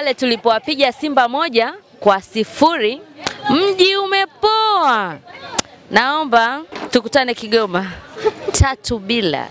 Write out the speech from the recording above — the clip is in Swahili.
pale tulipowapiga Simba moja kwa sifuri, mji umepoa. Naomba tukutane Kigoma tatu bila.